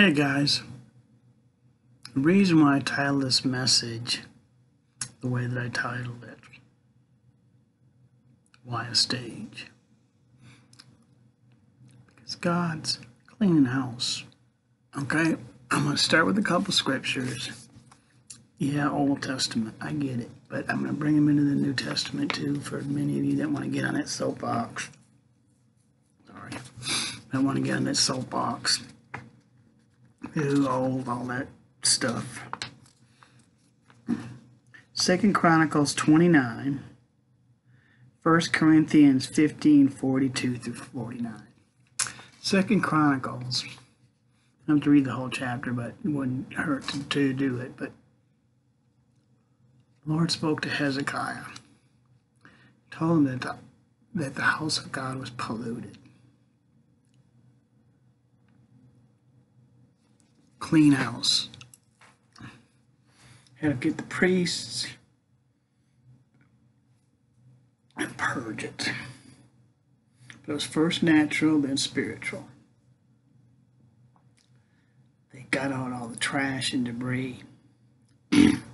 Hey guys, the reason why I titled this message the way that I titled it, why a stage? Because God's cleaning house. Okay, I'm going to start with a couple scriptures. Yeah, Old Testament, I get it, but I'm going to bring them into the New Testament too for many of you that want to get on that soapbox. Sorry, I want to get on that soapbox who old, all that stuff. Second Chronicles 29, 1 Corinthians 15, 42 through 49. Second Chronicles, I have to read the whole chapter, but it wouldn't hurt to, to do it. But Lord spoke to Hezekiah, told him that the, that the house of God was polluted. Clean house. Had to get the priests and purge it. But it was first natural, then spiritual. They got out all the trash and debris.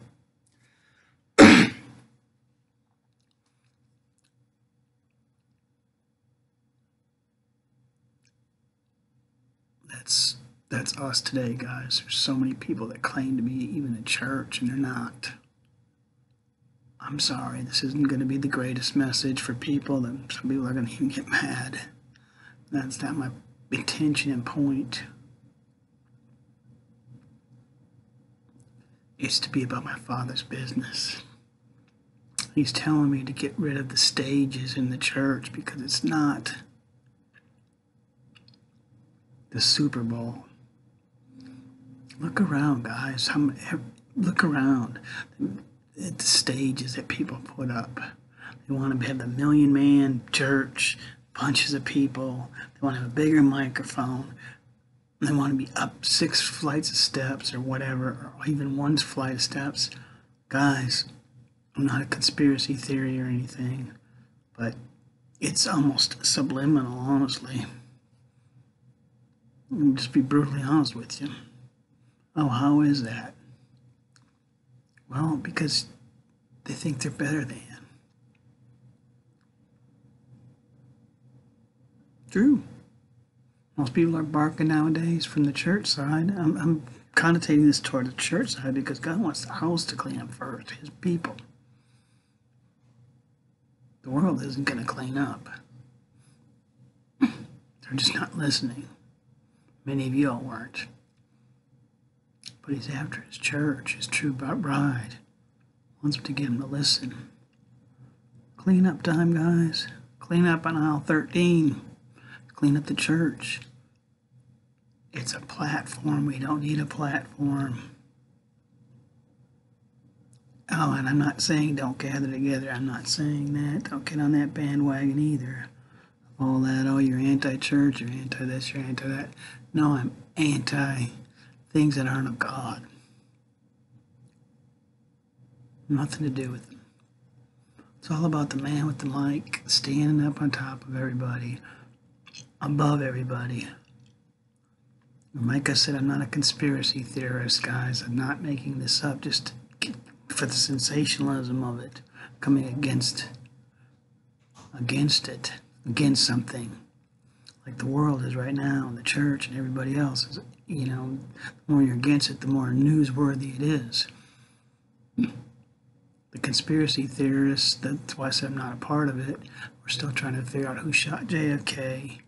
That's us today, guys. There's so many people that claim to be even a church and they're not. I'm sorry, this isn't going to be the greatest message for people. That some people are going to even get mad. That's not my intention and point. It's to be about my father's business. He's telling me to get rid of the stages in the church because it's not the Super Bowl. Look around, guys. Eh, look around at the stages that people put up. They want to have the million man church, bunches of people. They want to have a bigger microphone. They want to be up six flights of steps or whatever, or even one flight of steps. Guys, I'm not a conspiracy theory or anything, but it's almost subliminal, honestly. I'll just be brutally honest with you. Oh, how is that? Well, because they think they're better than. True. Most people are barking nowadays from the church side. I'm, I'm connotating this toward the church side because God wants the house to clean up first, His people. The world isn't going to clean up. They're just not listening. Many of you all weren't but he's after his church, his true bride. Wants to get him to listen. Clean up time, guys. Clean up on aisle 13. Clean up the church. It's a platform. We don't need a platform. Oh, and I'm not saying don't gather together. I'm not saying that. Don't get on that bandwagon either. All that, oh, you're anti church, you're anti this, you're anti that. No, I'm anti things that aren't of God. Nothing to do with them. It's all about the man with the mic standing up on top of everybody, above everybody. like I said, I'm not a conspiracy theorist, guys. I'm not making this up just for the sensationalism of it, coming against against it, against something like the world is right now, and the church and everybody else is, you know, the more you're against it, the more newsworthy it is. The conspiracy theorists, that's why I said I'm not a part of it, we're still trying to figure out who shot JFK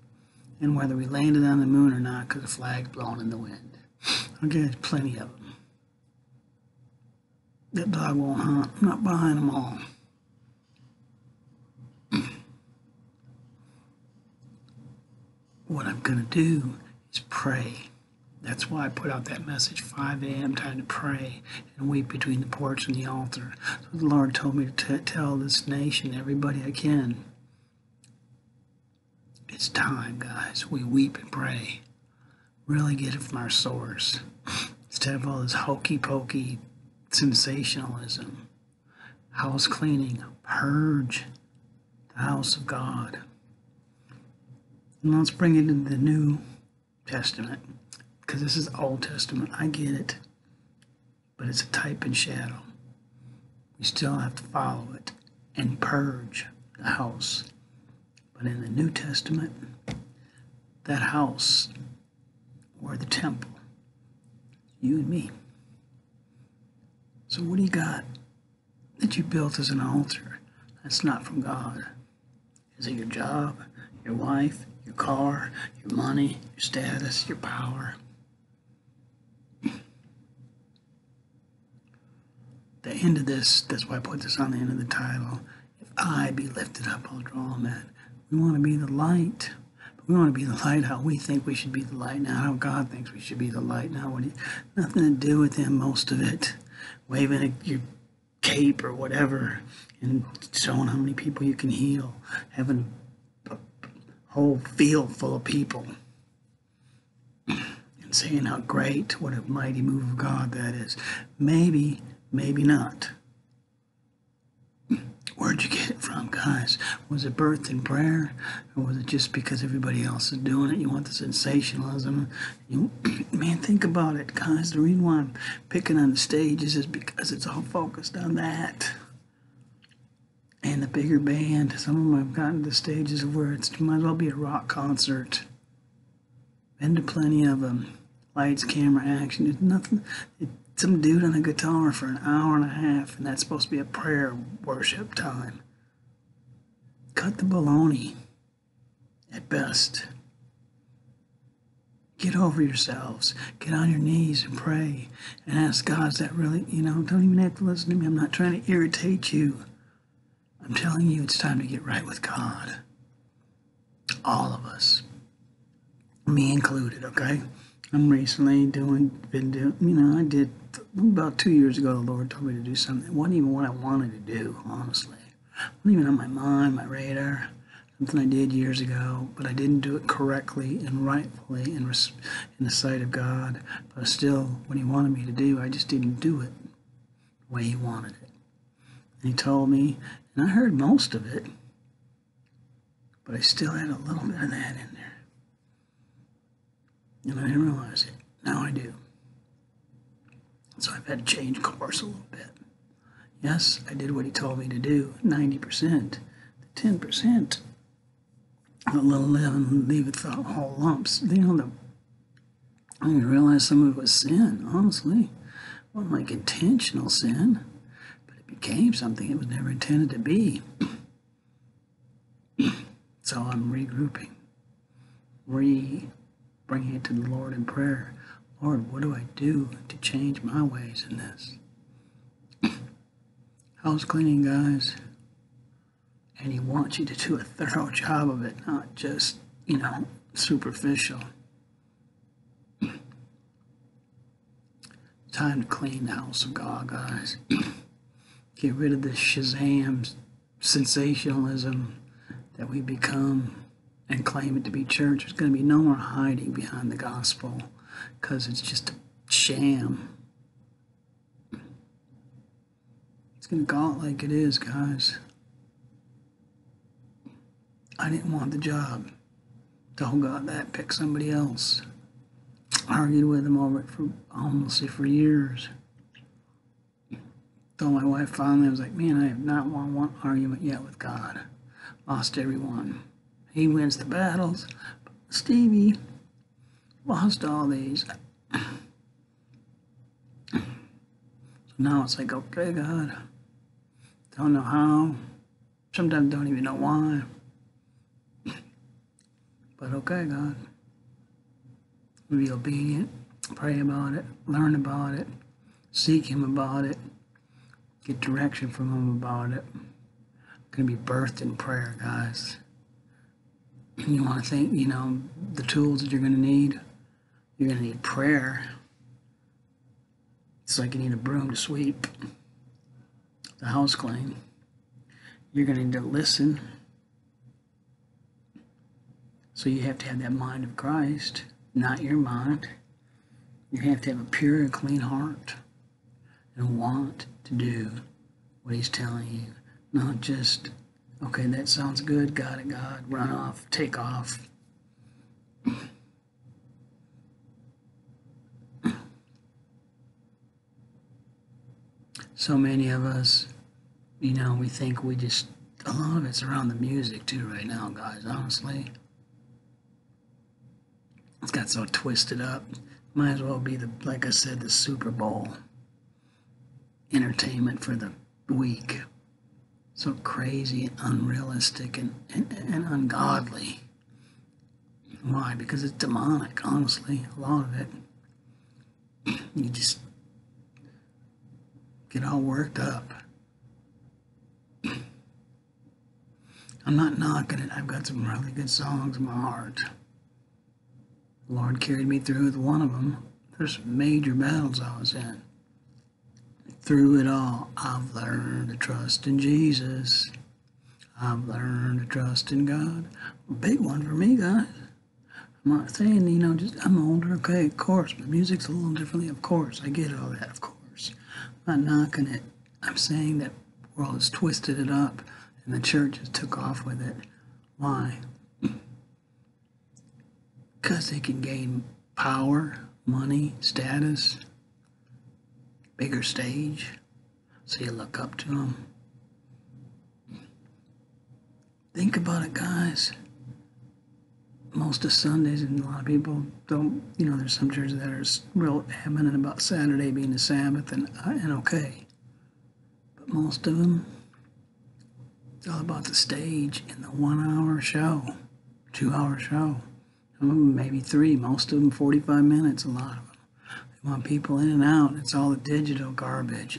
and whether we landed on the moon or not because the flag's blowing in the wind. Okay, there's plenty of them. That dog won't hunt. I'm not buying them all. what I'm going to do is pray. That's why I put out that message 5 a.m. time to pray and weep between the porch and the altar. So the Lord told me to tell this nation, everybody I can, it's time, guys. We weep and pray. Really get it from our source instead of all this hokey pokey sensationalism. House cleaning, purge the house of God. And let's bring it into the New Testament because this is Old Testament. I get it. But it's a type and shadow. We still have to follow it and purge the house. But in the New Testament, that house or the temple, you and me. So, what do you got that you built as an altar that's not from God? Is it your job, your wife, your car, your money, your status, your power? End of this, that's why I put this on the end of the title. If I be lifted up, I'll draw men. We want to be the light. We want to be the light how we think we should be the light, not how God thinks we should be the light. Now, what nothing to do with Him, most of it. Waving a, your cape or whatever and showing how many people you can heal. Having a whole field full of people and saying how great, what a mighty move of God that is. Maybe, maybe not. Where'd you get it from, guys? Was it birth in prayer? Or was it just because everybody else is doing it? You want the sensationalism? You, man, think about it, guys. The reason why I'm picking on the stages is because it's all focused on that. And the bigger band, some of them have gotten to stages where it's might as well be a rock concert. Been to plenty of them. Lights, camera, action. There's nothing. It, some dude on a guitar for an hour and a half, and that's supposed to be a prayer worship time. Cut the baloney at best. Get over yourselves. Get on your knees and pray and ask God, is that really, you know, don't even have to listen to me. I'm not trying to irritate you. I'm telling you, it's time to get right with God. All of us, me included, okay? I'm recently doing, been doing, you know, I did about two years ago. The Lord told me to do something. It wasn't even what I wanted to do, honestly. It wasn't even on my mind, my radar. Something I did years ago, but I didn't do it correctly and rightfully in, res- in the sight of God. But still, what He wanted me to do, I just didn't do it the way He wanted it. And He told me, and I heard most of it, but I still had a little bit of that in there. And I didn't realize it. Now I do. So I've had to change course a little bit. Yes, I did what he told me to do, 90%. The 10%, a little leaven leaveth the whole lumps. You know, the, I didn't realize some of it was sin, honestly. It wasn't like intentional sin, but it became something it was never intended to be. so I'm regrouping, re bringing it to the Lord in prayer. Lord, what do I do to change my ways in this? House cleaning, guys. And He wants you to do a thorough job of it, not just, you know, superficial. Time to clean the house of God, guys. Get rid of this Shazam sensationalism that we become and claim it to be church. There's going to be no more hiding behind the gospel because it's just a sham. It's going to call it like it is, guys. I didn't want the job. Don't got that. Pick somebody else. Argued with him over it for almost for years. Though my wife finally, was like, man, I have not won one argument yet with God. Lost every one. He wins the battles. Stevie lost all these. So now it's like, okay, God. Don't know how. Sometimes don't even know why. But okay, God. Be obedient. Pray about it. Learn about it. Seek Him about it. Get direction from Him about it. To be birthed in prayer, guys. You want to think, you know, the tools that you're to need. You're going to need prayer. It's like you need a broom to sweep the house clean. You're going to need to listen. So you have to have that mind of Christ, not your mind. You have to have a pure and clean heart and want to do what He's telling you, not just, okay, that sounds good, got it, God, run off, take off. So many of us, you know, we think we just, a lot of it's around the music too right now, guys, honestly. It's got so twisted up. Might as well be the, like I said, the Super Bowl entertainment for the week. So crazy and unrealistic and, and, and ungodly. Why? Because it's demonic, honestly, a lot of it. You just get all worked up. I'm not knocking it. I've got some really good songs in my heart. The Lord carried me through with one of them. There's major battles I was in. Through it all, I've learned to trust in Jesus. I've learned to trust in God. A big one for me, guys. I'm not saying, you know, just I'm older, okay, of course, but music's a little differently, of course. I get all that, of course. I'm not knocking it. I'm saying that world has twisted it up and the church has took off with it. Why? Because they can gain power, money, status, bigger stage, so you look up to them. Think about it, guys. Most of Sundays, and a lot of people don't, you know, there's some churches that are real adamant about Saturday being the Sabbath, and, uh, and okay. But most of them, it's all about the stage and the one hour show, two hour show, maybe three, most of them 45 minutes, a lot of them. They want people in and out. It's all the digital garbage.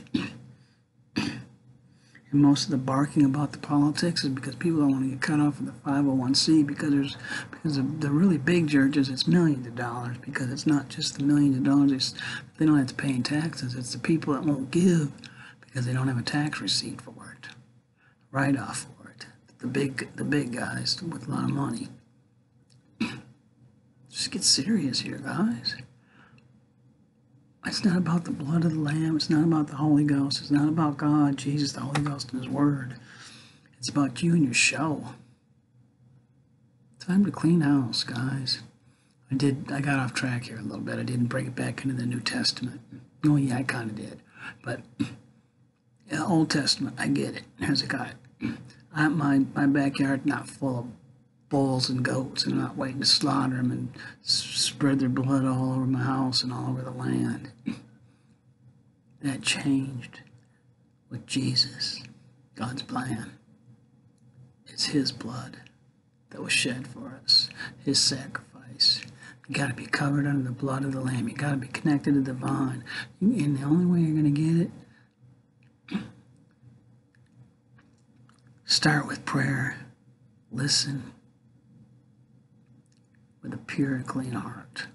And most of the barking about the politics is because people don't want to get cut off of the 501c because there's because of the really big churches it's millions of dollars because it's not just the millions of dollars it's, they don't have to pay in taxes it's the people that won't give because they don't have a tax receipt for it write off for it the big the big guys with a lot of money. Just get serious here guys it's not about the blood of the Lamb. It's not about the Holy Ghost. It's not about God, Jesus, the Holy Ghost, and His Word. It's about you and your show. Time to clean house, guys. I did. I got off track here a little bit. I didn't bring it back into the New Testament. Oh yeah, I kind of did. But yeah, Old Testament, I get it. Hezekiah. I, my my backyard not full of bulls and goats and not waiting to slaughter them and spread their blood all over my house and all over the land. That changed with Jesus, God's plan. It's His blood that was shed for us, His sacrifice. You got to be covered under the blood of the Lamb. You got to be connected to the vine. And the only way you're going to get it, start with prayer. Listen with a pure and clean heart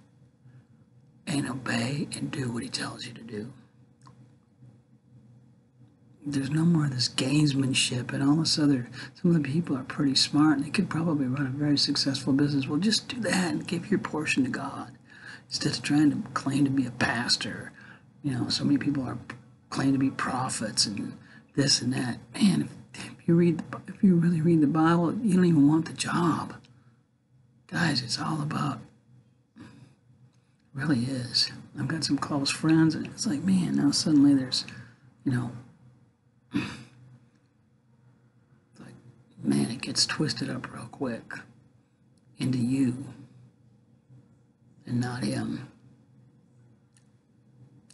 and obey and do what he tells you to do. There's no more of this gamesmanship and all this other. Some of the people are pretty smart and they could probably run a very successful business. Well, just do that and give your portion to God instead of trying to claim to be a pastor. You know, so many people are claim to be prophets and this and that. Man, if, you read, the, if you really read the Bible, you don't even want the job. Guys, it's all about, really is. I've got some close friends, and it's like, man, now suddenly there's, you know, like, man, it gets twisted up real quick into you and not him.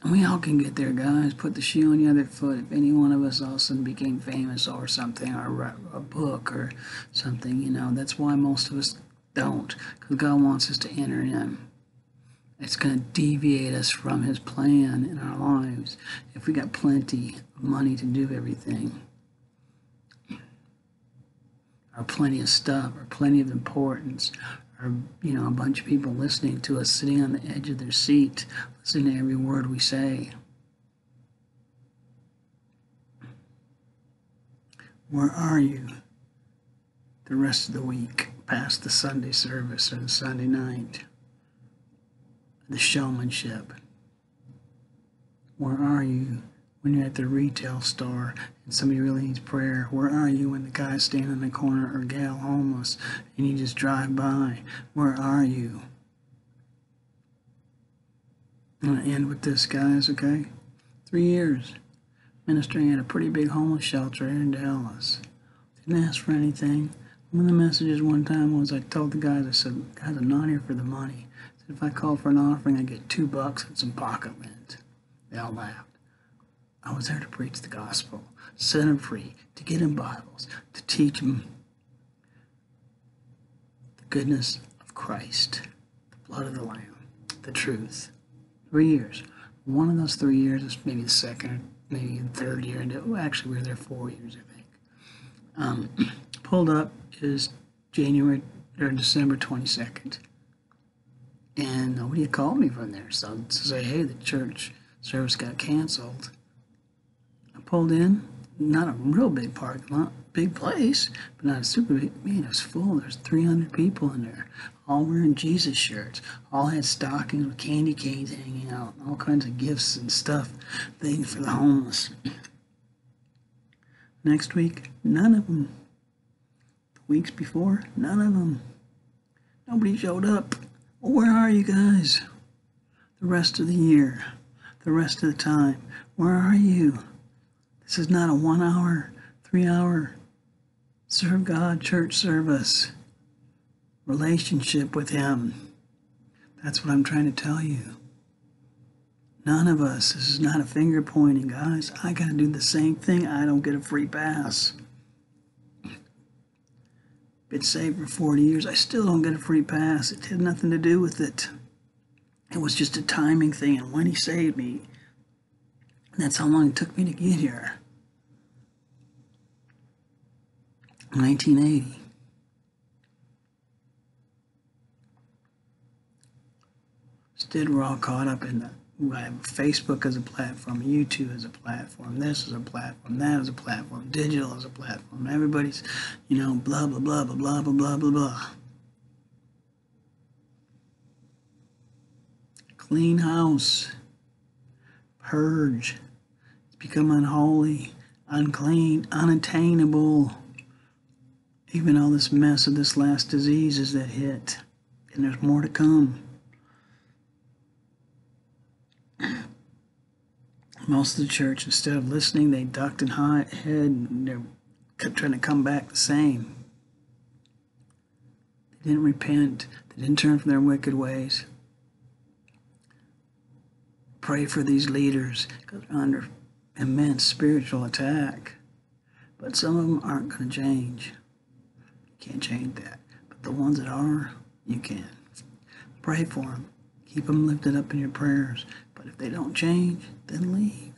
And we all can get there, guys. Put the shoe on the other foot. If any one of us all of a sudden became famous or something, or a book or something, you know, that's why most of us don't, because God wants us to enter in. It's going to deviate us from His plan in our lives if we got plenty of money to do everything, or plenty of stuff, or plenty of importance, or you know a bunch of people listening to us, sitting on the edge of their seat, listening to every word we say. Where are you the rest of the week? Past the Sunday service or the Sunday night, the showmanship. Where are you when you're at the retail store and somebody really needs prayer? Where are you when the guy's standing in the corner or gal homeless and you just drive by? Where are you? I'm going to end with this, guys, okay? Three years. ministering at a pretty big homeless shelter here in Dallas. Didn't ask for anything. One of the messages one time was I told the guys, I said, guys, I'm not here for the money. I said, if I call for an offering, I get two bucks and some pocket lint. They all laughed. I was there to preach the gospel, set them free, to get them Bibles, to teach them the goodness of Christ, the blood of the Lamb, the truth. Three years. One of those three years is maybe the second, maybe the third year. And well, actually, we were there four years, I think. Um, pulled up is January or December 22nd. And nobody had called me from there. So to say, hey, the church service got canceled. I pulled in, not a real big parking lot, big place, but not a super big. Man, it was full. There's 300 people in there, all wearing Jesus shirts. All had stockings with candy canes hanging out, all kinds of gifts and stuff, things for the homeless. Next week, none of them. Weeks before, none of them. Nobody showed up. Well, where are you guys? The rest of the year, the rest of the time, where are you? This is not a one hour, three hour serve God church service relationship with Him. That's what I'm trying to tell you. None of us, this is not a finger pointing, guys. I got to do the same thing. I don't get a free pass. Been saved for 40 years. I still don't get a free pass. It had nothing to do with it. It was just a timing thing. And when He saved me, that's how long it took me to get here. 1980. Instead, we're all caught up in the Facebook as a platform, YouTube as a platform, this is a platform, that is a platform, digital as a platform. Everybody's, you know, blah, blah, blah, blah, blah, blah, blah, blah, blah. Clean house, purge, It's become unholy, unclean, unattainable. Even all this mess of this last diseases that hit, and there's more to come. Most of the church, instead of listening, they ducked and hid, and they're kept trying to come back the same. They didn't repent. They didn't turn from their wicked ways. Pray for these leaders because they're under immense spiritual attack. But some of them aren't going to change. You can't change that. But the ones that are, you can. Pray for them. Keep them lifted up in your prayers. But if they don't change, then leave.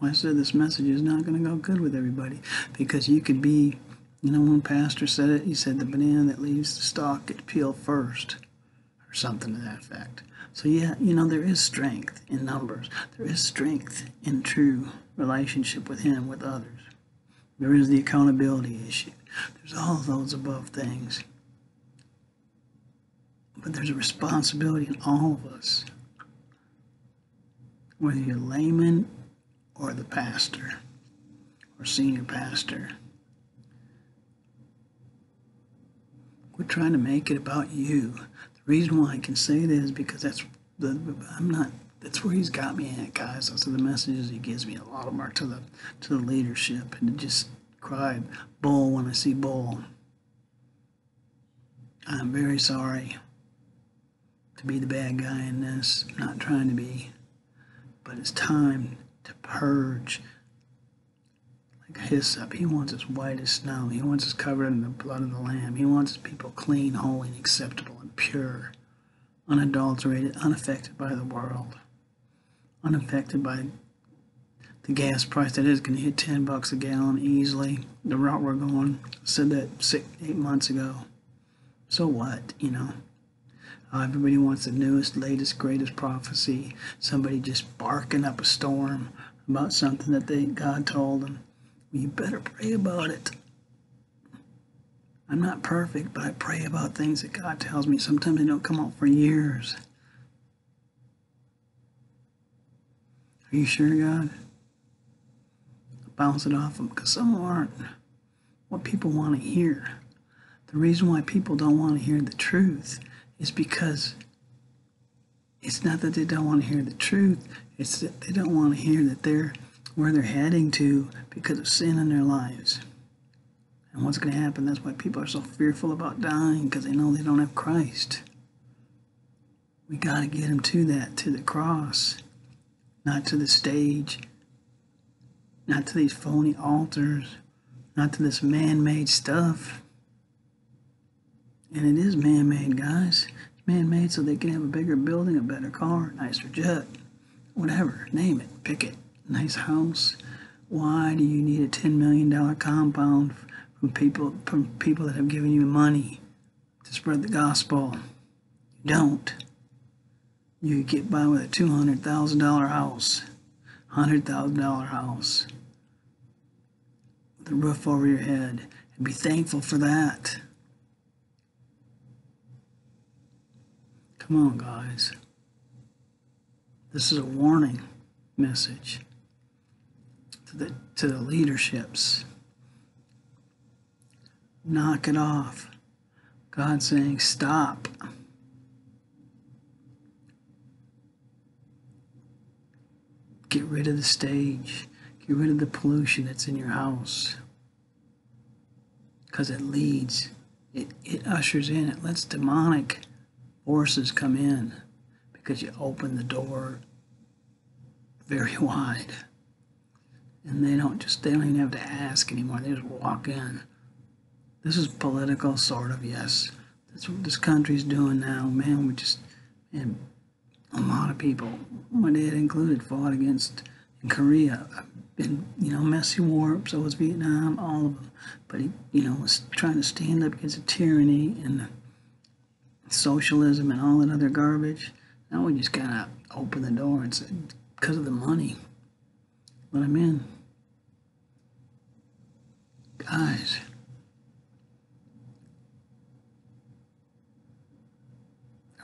Well, I said this message is not going to go good with everybody because you could be, you know, one pastor said it, he said the banana that leaves the stalk gets peeled first or something to that effect. So, yeah, you know, there is strength in numbers, there is strength in true relationship with Him, with others. There is the accountability issue. There's all those above things. But there's a responsibility in all of us. Whether you're layman or the pastor or senior pastor. We're trying to make it about you. The reason why I can say that is because that's the I'm not that's where he's got me at, guys. Those are the messages he gives me. A lot of are to the to the leadership, and to just cry bull when I see bull. I'm very sorry to be the bad guy in this. not trying to be, but it's time to purge. Like hyssop, he wants us white as snow. He wants us covered in the blood of the Lamb. He wants his people clean, holy, and acceptable, and pure, unadulterated, unaffected by the world unaffected by the gas price that is going to hit 10 bucks a gallon easily. The route we're going, said that six, eight months ago. So what, you know? Uh, everybody wants the newest, latest, greatest prophecy. Somebody just barking up a storm about something that they God told them. You better pray about it. I'm not perfect, but I pray about things that God tells me. Sometimes they don't come out for years. Are you sure, God? Bounce it off them because some aren't what people want to hear. The reason why people don't want to hear the truth is because it's not that they don't want to hear the truth, it's that they don't want to hear that they're where they're heading to because of sin in their lives. And what's going to happen? That's why people are so fearful about dying because they know they don't have Christ. We got to get them to that, to the cross, not to the stage, not to these phony altars, not to this man made stuff. And it is man made, guys. It's man made so they can have a bigger building, a better car, nicer jet, whatever. Name it, pick it. Nice house. Why do you need a $10 million compound from people from people that have given you money to spread the gospel. You don't. You get by with a two hundred thousand dollar house, hundred thousand dollar house, with a roof over your head, and be thankful for that. Come on, guys. This is a warning message to the to the leaderships knock it off. God saying, stop. Get rid of the stage. Get rid of the pollution that's in your house. Because it leads, it, it ushers in, it lets demonic forces come in because you open the door very wide. And they don't just, they don't even have to ask anymore. They just walk in. This is political, sort of, yes. That's what this country's doing now. Man, we just, and a lot of people, my dad included, fought against in Korea. Been, you know, messy war, so was Vietnam, all of them. But he, you know, was trying to stand up against the tyranny and socialism and all that other garbage. Now we just kind of open the door and say, because of the money, let him in. Guys.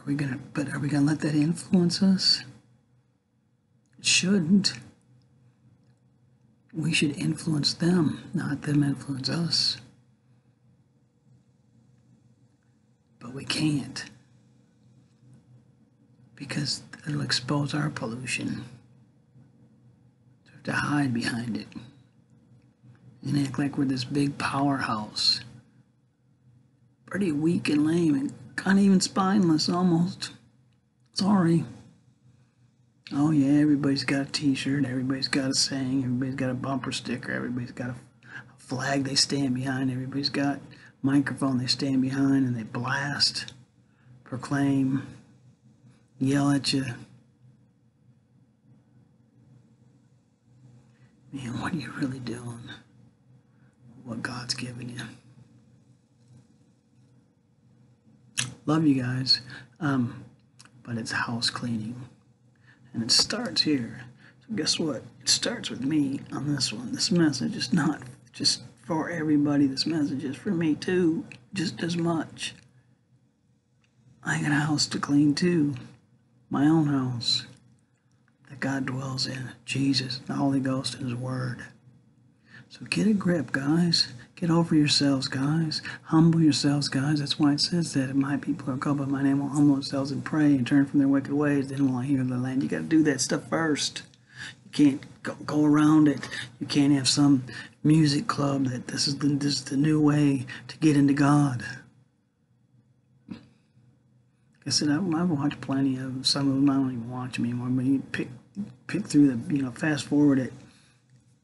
Are we gonna, but are we gonna let that influence us? It shouldn't. We should influence them, not them influence us. But we can't. Because it'll expose our pollution. So we have to hide behind it. And act like we're this big powerhouse. Pretty weak and lame and kind of even spineless almost. Sorry. Oh yeah, everybody's got a T-shirt, everybody's got a saying, everybody's got a bumper sticker, everybody's got a flag they stand behind, everybody's got microphone they stand behind, and they blast, proclaim, yell at you. Man, what are you really doing? What God's given you. Love you guys. Um, but it's house cleaning. And it starts here. So guess what? It starts with me on this one. This message is not just for everybody. This message is for me too, just as much. I got a house to clean too. My own house that God dwells in. Jesus, the Holy Ghost, and His Word. So get a grip, guys. Get over yourselves, guys. Humble yourselves, guys. That's why it says that if my people are called by my name will humble themselves and pray and turn from their wicked ways, then will I hear the land. You got to do that stuff first. You can't go, go around it. You can't have some music club that this is the, this is the new way to get into God. I said I've, I've watched plenty of. Some of them I don't even watch them anymore. But you pick pick through the you know fast forward it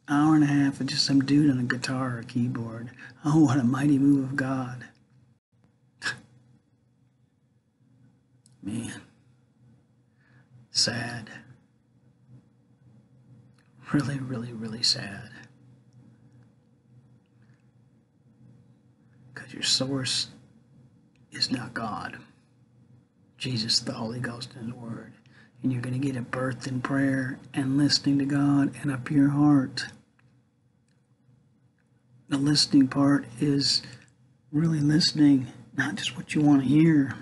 hour and a half of just some dude on a guitar or a keyboard. Oh, what a mighty move of God. Man. Sad. Really, really, really sad. Because your source is not God. Jesus, the Holy Ghost, and His Word. And you're going to get a birth in prayer and listening to God and a pure heart the listening part is really listening, not just what you want to hear,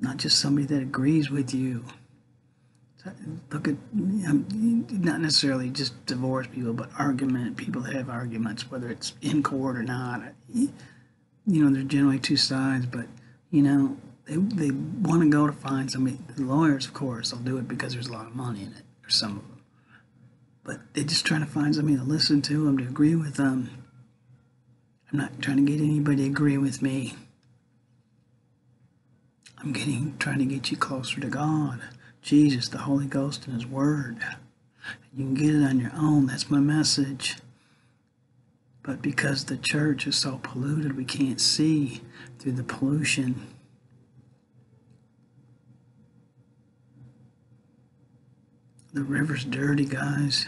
not just somebody that agrees with you. Look at, um, not necessarily just divorce people, but argument, people that have arguments, whether it's in court or not. You know, there's generally two sides, but, you know, they they want to go to find somebody. The lawyers, of course, they'll do it because there's a lot of money in it, or some of them. But they're just trying to find somebody to listen to them, to agree with them. I'm not trying to get anybody to agree with me. I'm getting trying to get you closer to God, Jesus, the Holy Ghost, and His Word. You can get it on your own. That's my message. But because the church is so polluted, we can't see through the pollution. The river's dirty, guys.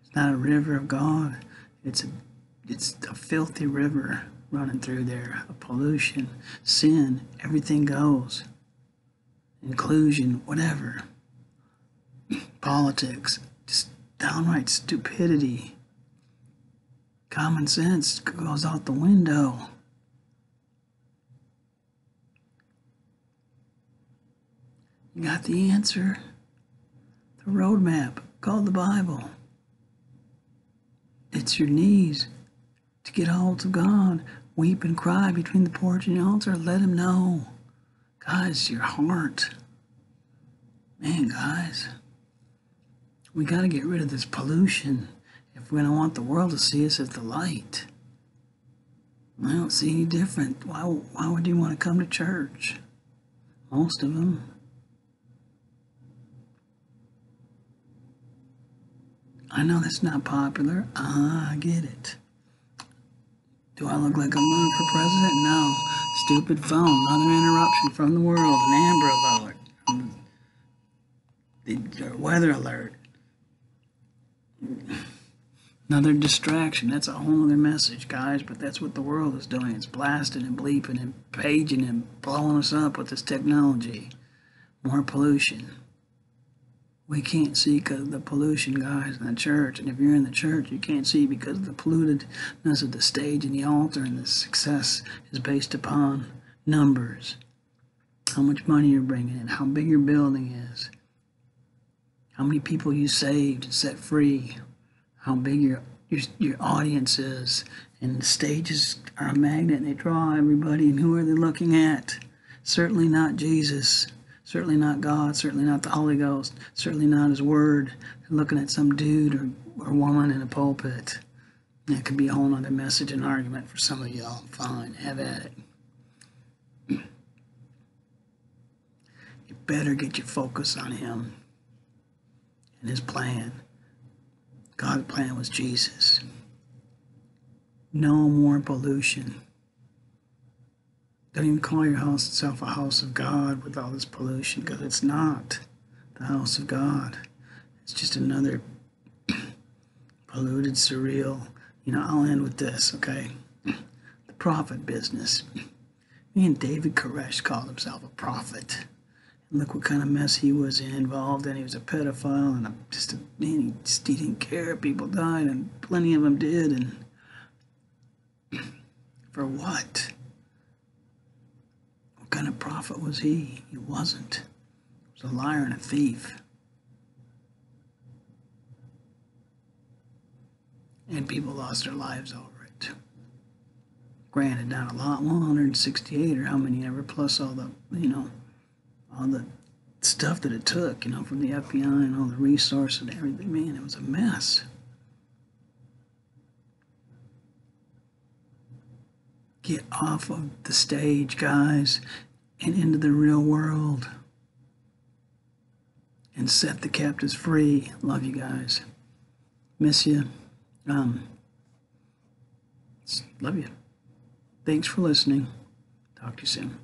It's not a river of God. It's a it's a filthy river running through there. A pollution, sin, everything goes. Inclusion, whatever. Politics, just downright stupidity. Common sense goes out the window. You got the answer. The roadmap called the Bible. It's your knees to get hold of God. Weep and cry between the porch and the altar. Let Him know. Guys, your heart. Man, guys, we got to get rid of this pollution if we don't want the world to see us as the light. I don't see any different. Why, why would you want to come to church? Most of them. I know that's not popular. Ah, I get it. Do I look like I'm running for president? No. Stupid phone. Another interruption from the world. An Amber Alert. The weather alert. Another distraction. That's a whole other message, guys. But that's what the world is doing. It's blasting and bleeping and paging and blowing us up with this technology. More pollution we can't see because of the pollution, guys, in the church. And if you're in the church, you can't see because of the pollutedness of the stage and the altar, and the success is based upon numbers. How much money you're bringing in, how big your building is, how many people you saved and set free, how big your your, your audience is. And the stages are a magnet, and they draw everybody. And who are they looking at? Certainly not Jesus. Certainly not God, certainly not the Holy Ghost, certainly not His Word. looking at some dude or, or woman in a pulpit. That could be a whole other message and argument for some of y'all. Fine, have at it. You better get your focus on Him and His plan. God's plan was Jesus. No more pollution. Don't even call your house itself a house of God with all this pollution because it's not the house of God. It's just another polluted, surreal. You know, I'll end with this, okay? The prophet business. Me and David Koresh called himself a prophet. And look what kind of mess he was involved in. He was a pedophile and a, just a man, he, just, he didn't care. People died, and plenty of them did. And for what? kind of prophet was he? He wasn't. He was a liar and a thief. And people lost their lives over it. Granted, not a lot, 168 or how many ever, plus all the, you know, all the stuff that it took, you know, from the FBI and all the resources and everything. Man, it was a mess. Get off of the stage, guys, and into the real world. And set the captives free. Love you guys. Miss you. Um, love you. Thanks for listening. Talk to you soon.